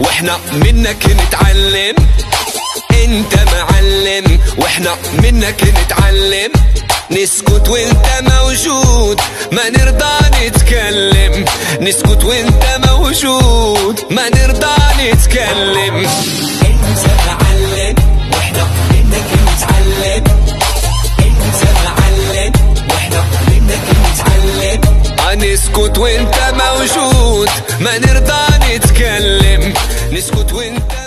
وإحنا منك نتعلم. انت معلم. وإحنا منك نتعلم. نسكت وانت موجود. ما نرضى نتكلم. نسكت وانت موجود. ما نرضى نتكلم. انت معلم. وإحنا منك نتعلم. انت معلم. وإحنا منك نتعلم. نسكت وانت موجود. ما نرضى نتكلم. نسكت وانت